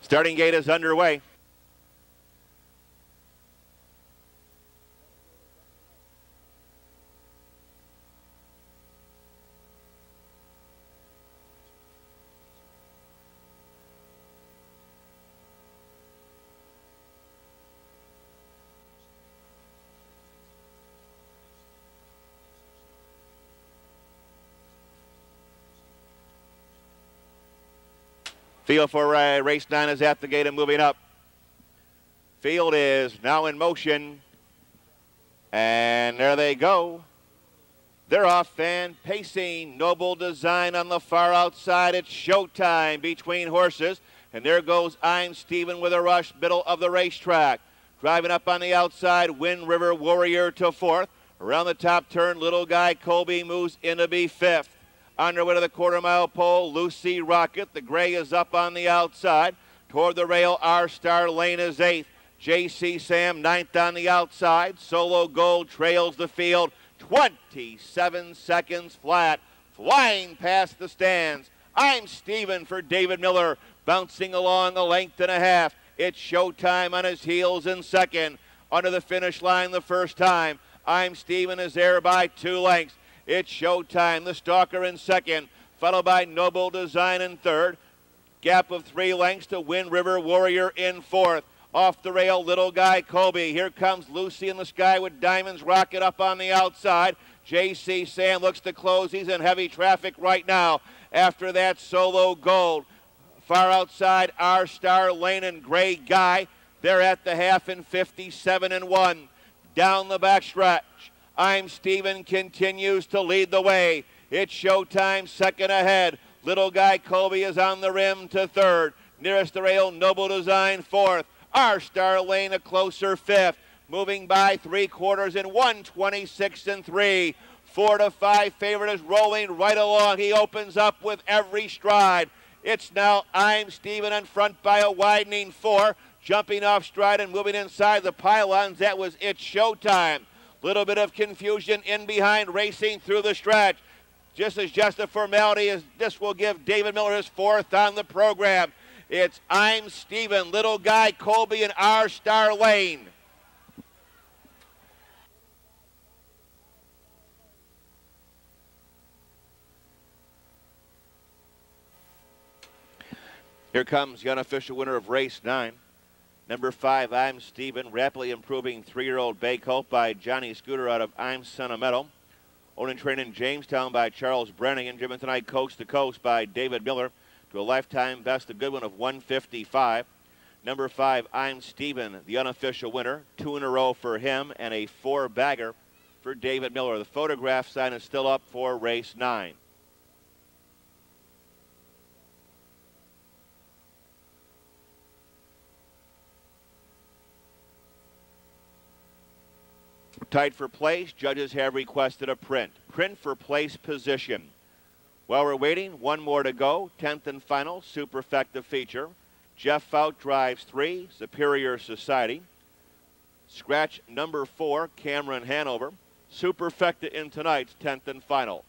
Starting gate is underway. Field for uh, race nine is at the gate and moving up. Field is now in motion. And there they go. They're off and pacing. Noble design on the far outside. It's showtime between horses. And there goes I'm Steven with a rush, middle of the racetrack. Driving up on the outside, Wind River Warrior to fourth. Around the top turn, little guy Colby moves in to be fifth. On her way to the quarter mile pole, Lucy Rocket. The gray is up on the outside. Toward the rail, R Star Lane is eighth. JC Sam ninth on the outside. Solo Gold trails the field 27 seconds flat. Flying past the stands. I'm Steven for David Miller. Bouncing along a length and a half. It's showtime on his heels in second. Under the finish line the first time. I'm Steven is there by two lengths. It's showtime. The Stalker in second, followed by Noble Design in third. Gap of three lengths to Wind River Warrior in fourth. Off the rail, little guy Colby. Here comes Lucy in the sky with Diamonds Rocket up on the outside. JC Sam looks to close. He's in heavy traffic right now. After that, Solo Gold. Far outside, R Star Lane and Gray Guy. They're at the half in 57 and 1. Down the back stretch. I'm Steven continues to lead the way. It's showtime, second ahead. Little guy Colby is on the rim to third. Nearest the rail, Noble Design fourth. Our Star Lane a closer fifth. Moving by three quarters in 126 and three. Four to five favorite is rolling right along. He opens up with every stride. It's now I'm Steven in front by a widening four. Jumping off stride and moving inside the pylons. That was It's Showtime. Little bit of confusion in behind, racing through the stretch. Just as just a formality, as this will give David Miller his fourth on the program. It's I'm Steven, Little Guy, Colby, and our Star Lane. Here comes the unofficial winner of race nine. Number five, I'm Steven, rapidly improving three-year-old Bay Colt by Johnny Scooter out of I'm Sentimental. Owned and trained in Jamestown by Charles Brennan. Driven tonight coast to coast by David Miller to a lifetime best, a good one of 155. Number five, I'm Steven, the unofficial winner. Two in a row for him and a four-bagger for David Miller. The photograph sign is still up for race nine. Tight for place, judges have requested a print. Print for place position. While we're waiting, one more to go. 10th and final, superfecta feature. Jeff Fout drives three, Superior Society. Scratch number four, Cameron Hanover. Superfecta in tonight's 10th and final.